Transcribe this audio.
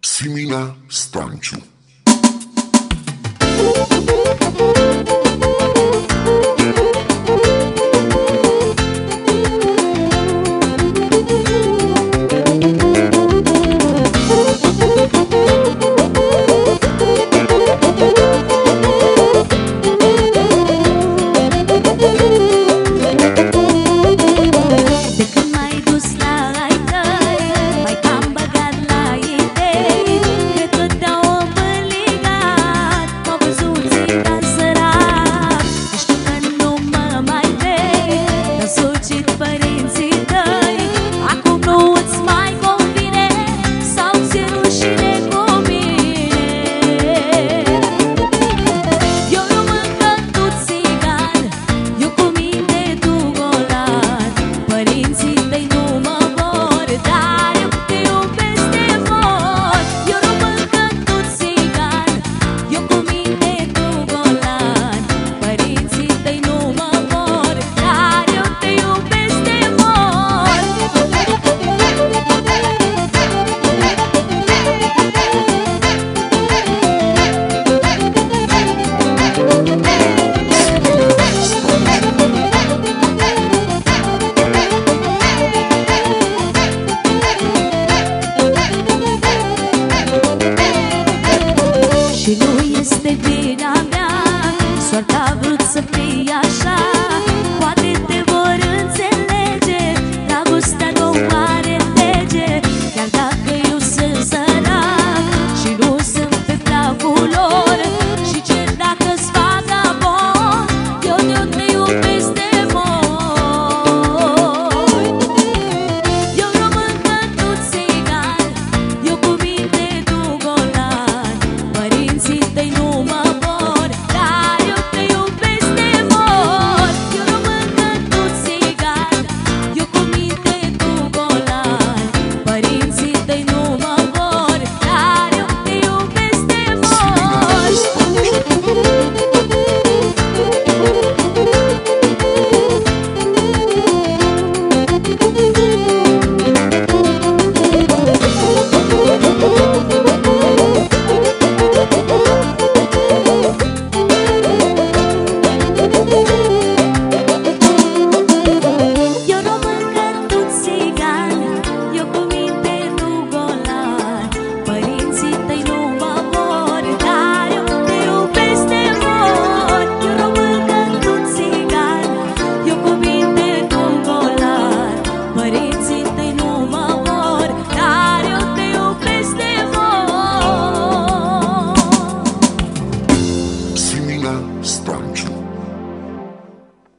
Simina Stanciu